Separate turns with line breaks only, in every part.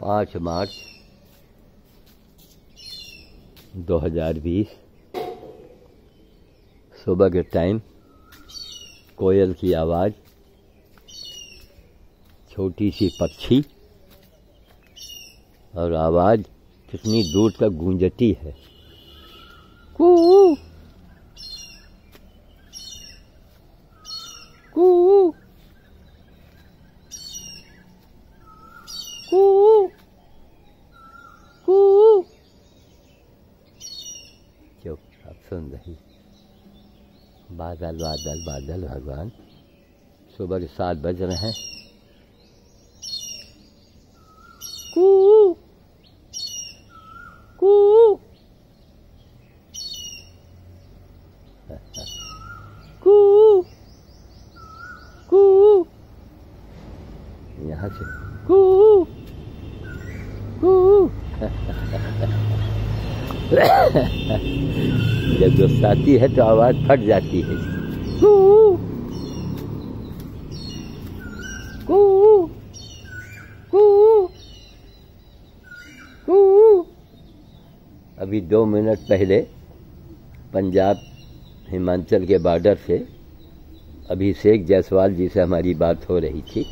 पाँच मार्च 2020 सुबह के टाइम, कोयल की आवाज़, छोटी सी पक्षी, और आवाज़ कितनी दूर तक गूंजती है। कू कू कू कू चुप अब सुन रही बादल बादल बादल भगवान। सुबह के सात बज रहे हैं। कू कू कू कू यहाँ से कू कू जब गुस्साती है तो आवाज़ फट जाती है। अभी दो मिनट पहले पंजाब हिमाचल के बॉर्डर से अभिषेक जायसवाल जी से हमारी बात हो रही थी।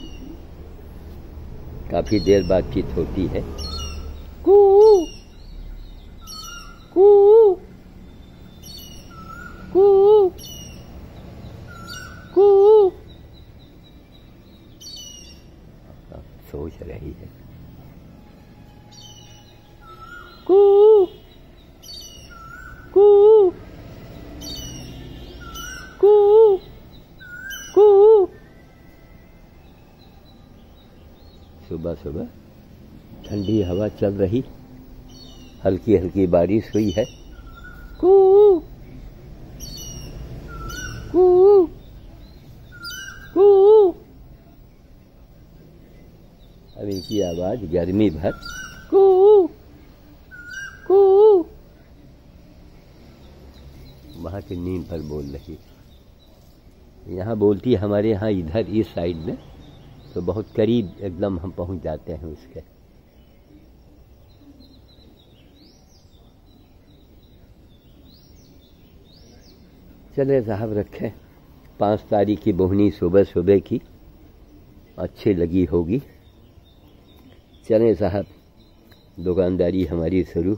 काफ़ी देर बातचीत होती है कू कू कू कू अब सोच रही है कू कू कू कू। सुबह सुबह ठंडी हवा चल रही हल्की हल्की बारिश हुई है। कू कू कू। अब इनकी आवाज़ गर्मी भर। कू कू वहाँ की नींद पर बोल रही। यहाँ बोलती है, हमारे यहाँ इधर इस साइड में तो बहुत करीब एकदम हम पहुँच जाते हैं उसके। चले साहब रखें, पाँच तारीख की बोहनी सुबह सुबह की, अच्छी लगी होगी। चलें साहब, दुकानदारी हमारी शुरू।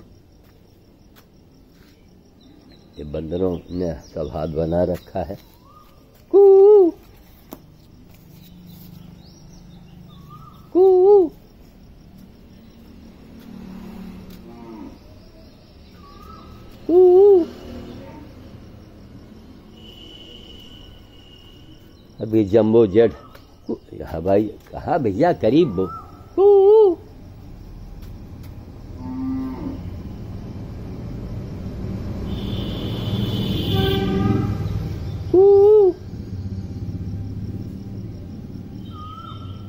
ये बंदरों ने सब हाथ बना रखा है। कू। कू। कू। अभी जम्बो जेट हवाई कहा भैया, करीब कू कू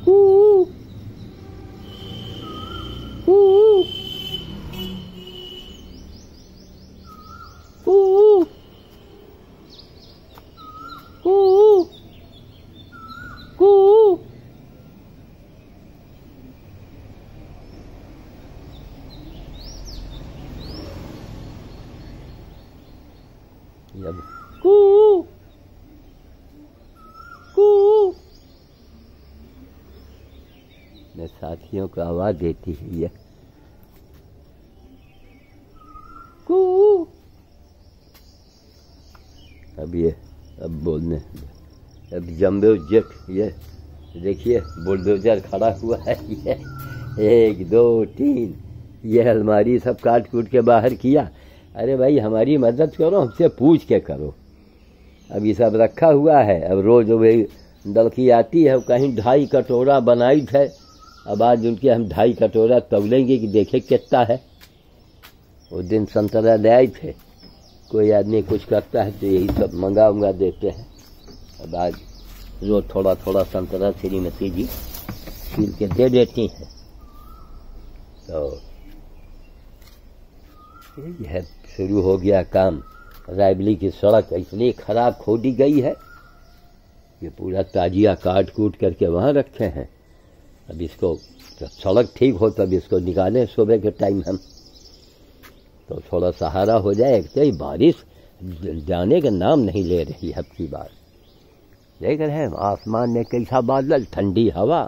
कू कू कू कू अब कू कू मैं साथियों को आवाज़ देती है ये कू अब ये, अब बोलने, अब जम्बो जेट ये देखिए, बुलडोजर खड़ा हुआ है, ये एक, दो, तीन, ये अलमारी सब काट कूट के बाहर किया। अरे भाई, हमारी मदद करो, हमसे पूछ के करो। अब ये सब रखा हुआ है, अब रोज वही, दलकी आती है कहीं ढाई कटोरा बनाई है। अब आज उनके हम ढाई कटोरा तौलेंगे कि देखे कितना है। वो दिन संतरा ले आए थे। कोई आदमी कुछ करता है तो यही सब मंगा उंगा देते हैं। अब आज रोज थोड़ा थोड़ा संतरा श्रीमती जी छील के दे देती हैं। तो यह शुरू हो गया काम। रायबली की सड़क इसलिए खराब खोदी गई है ये पूरा ताजिया काट कूट करके वहाँ रखे हैं। अब इसको सड़क ठीक हो तब इसको निकालें, सुबह के टाइम हम। तो थोड़ा सहारा हो जाए, एक तो बारिश जाने का नाम नहीं ले रही अब की बात। देख रहे हैं, आसमान में कैसा बादल, ठंडी हवा।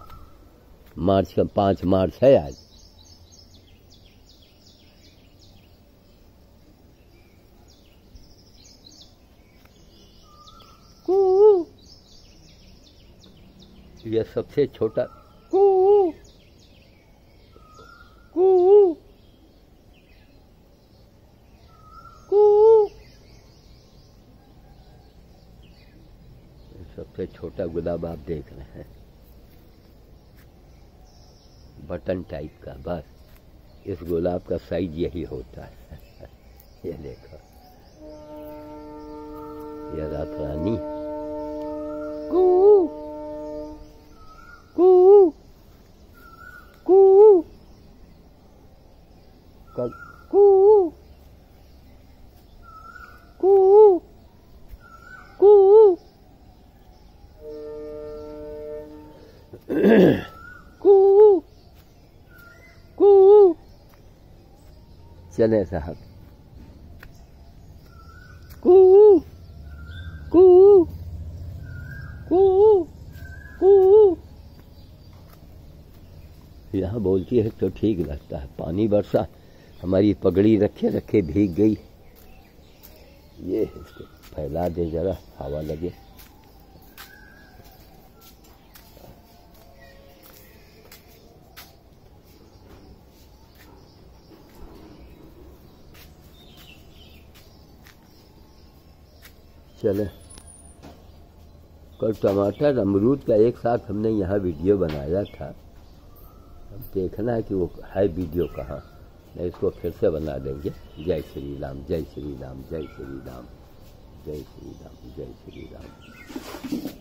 मार्च का पाँच मार्च है आज। यह सबसे छोटा कू कू कू सबसे छोटा गुलाब आप देख रहे हैं। बटन टाइप का बस। इस गुलाब का साइज़ यही होता है। ये देखो। ये रात रानी। कू कू कू कू कू कू चले साहब। कू कू कू कू। यहाँ बोलती है तो ठीक लगता है पानी बरसा हमारी पगड़ी रखे रखे भीग गई। ये इसको फैला दे जरा हवा लगे। चले। कल टमाटर अमरूद का एक साथ हमने यहाँ वीडियो बनाया था। अब देखना है कि वो है वीडियो कहाँ। मैं इसको फिर से बना देंगे। जय श्री राम, जय श्री राम, जय श्री राम, जय श्री राम, जय श्री राम।